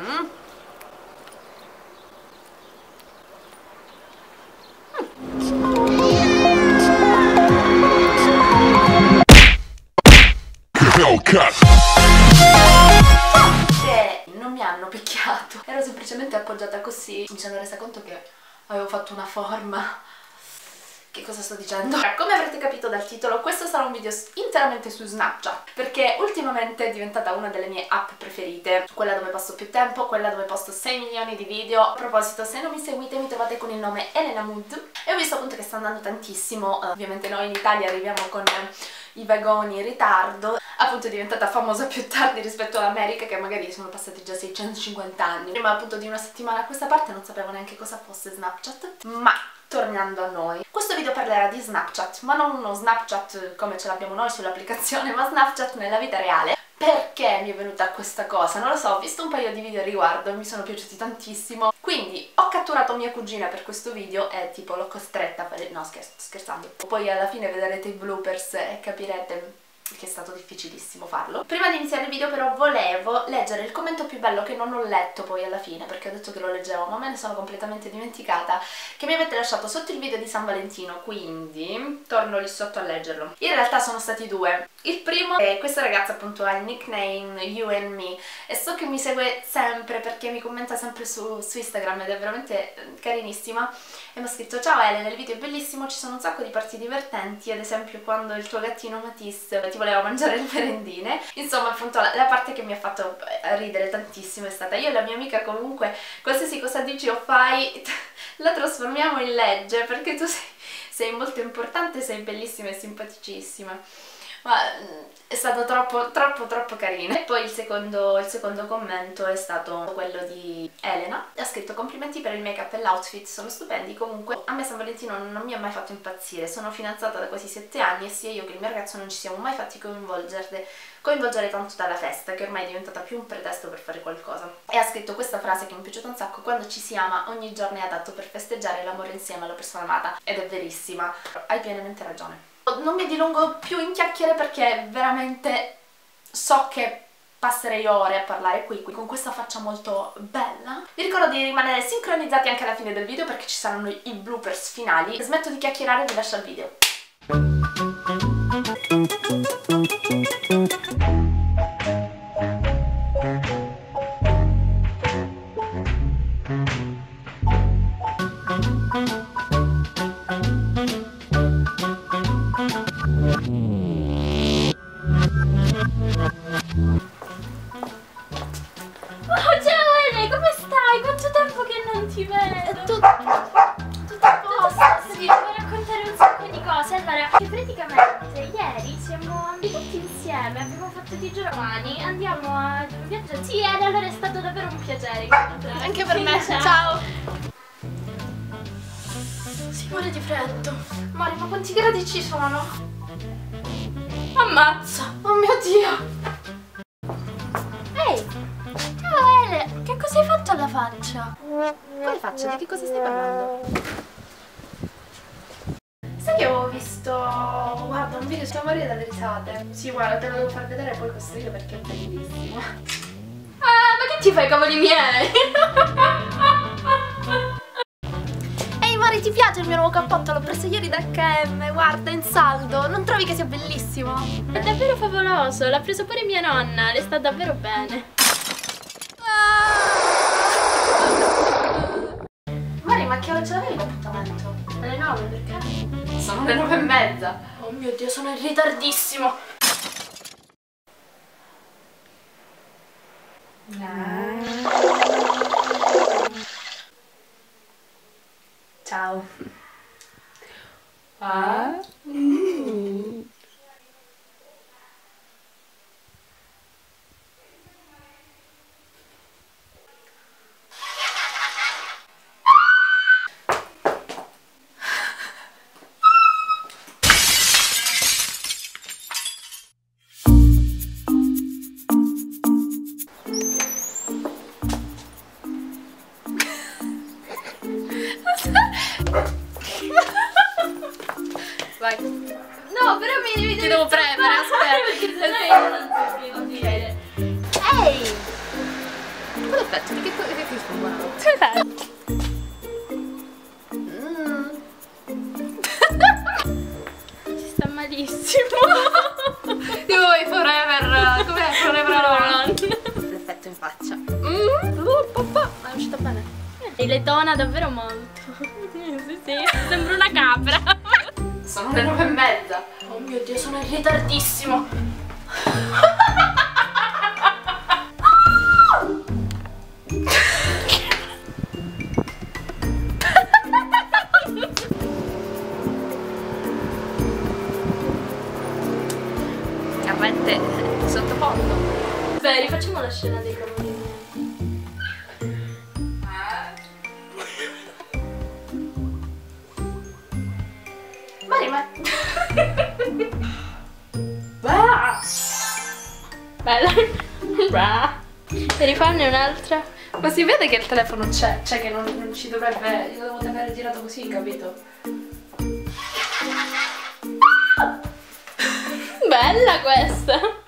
Non mi hanno picchiato. Ero semplicemente appoggiata così. Mi sono resa conto che avevo fatto una forma che cosa sto dicendo? Come avrete capito dal titolo, questo sarà un video interamente su Snapchat perché ultimamente è diventata una delle mie app preferite. Quella dove passo più tempo, quella dove posto 6 milioni di video. A proposito, se non mi seguite mi trovate con il nome Elena Mood e ho visto appunto che sta andando tantissimo. Uh, ovviamente noi in Italia arriviamo con i vagoni in ritardo. Appunto è diventata famosa più tardi rispetto all'America che magari sono passati già 650 anni. Prima appunto di una settimana a questa parte non sapevo neanche cosa fosse Snapchat. Ma tornando a noi. Questo video parlerà di Snapchat ma non uno Snapchat come ce l'abbiamo noi sull'applicazione ma Snapchat nella vita reale. Perché mi è venuta questa cosa? Non lo so, ho visto un paio di video a riguardo mi sono piaciuti tantissimo. Quindi ho catturato mia cugina per questo video e tipo l'ho costretta per... no scherzo, scherzando. Poi alla fine vedrete i bloopers e capirete che è stato difficilissimo farlo. Prima di iniziare il video però volevo leggere il commento più bello che non ho letto poi alla fine perché ho detto che lo leggevo ma me ne sono completamente dimenticata che mi avete lasciato sotto il video di San Valentino quindi torno lì sotto a leggerlo. In realtà sono stati due. Il primo è questa ragazza appunto ha il nickname You and Me e so che mi segue sempre perché mi commenta sempre su, su Instagram ed è veramente eh, carinissima e mi ha scritto ciao Ele nel video è bellissimo ci sono un sacco di parti divertenti ad esempio quando il tuo gattino Matisse ti voleva mangiare le merendine. Insomma appunto la, la, parte che mi ha fatto eh, ridere tantissimo è stata io e la mia amica comunque qualsiasi cosa dici o fai la trasformiamo in legge perché tu sei, sei molto importante sei bellissima e simpaticissima ma mm, è stato troppo troppo troppo carino. E poi il secondo, il secondo commento è stato quello di Elena. Ha scritto complimenti per il make up e l'outfit sono stupendi. Comunque a me San Valentino non mi ha mai fatto impazzire. Sono fidanzata da quasi 7 anni e sia io che il mio ragazzo non ci siamo mai fatti coinvolgere coinvolgere tanto dalla festa che ormai è diventata più un pretesto per fare qualcosa. E ha scritto questa frase che mi è piaciuta un sacco quando ci si ama ogni giorno è adatto per festeggiare l'amore insieme alla persona amata. Ed è verissima. Hai pienamente ragione non mi dilungo più in chiacchiere perché veramente so che passerei ore a parlare qui, qui con questa faccia molto bella. Vi ricordo di rimanere sincronizzati anche alla fine del video perché ci saranno i bloopers finali. Smetto di chiacchierare e vi lascio al video. Anche per me, ciao. ciao. Si muore di freddo. Mari, ma quanti gradi ci sono? Ammazza! Oh mio Dio! Ehi! Ciao Ele! Che cosa hai fatto alla faccia? Quale faccia? Di che cosa stai parlando? Sai che avevo visto... Un video sto morire dalle risate. Sì, guarda, te lo devo far vedere poi questo video perché è bellissimo ti fai i cavoli miei? Ehi Mari, ti piace il mio nuovo cappotto? L'ho preso ieri da H&M, guarda, in saldo. Non trovi che sia bellissimo? È davvero favoloso, l'ha preso pure mia nonna, le sta davvero bene. Mari, ma che ora ce l'avevi l'appuntamento? Alle 9, perché? Sono le 9 e mezza. Oh mio Dio, sono in ritardissimo. Ciao. Ah. Aspetta, che cosa che sto buonanotte? Si sta malissimo. Di voi forever, com'è forever alone? L'effetto in faccia. Mm. Oh, papà, ma è uscita bene. E le dona davvero molto. sì, sì, sembra una capra. Sono le nove e mezza. Oh mio dio, sono in ritardissimo. Beh, rifacciamo la scena dei cavolini. Mari, ma... Ah! Bella. Bra. E rifarne un'altra. Ma si vede che il telefono c'è, cioè che non, non ci dovrebbe... Io devo aver girato così, capito? Bella questa.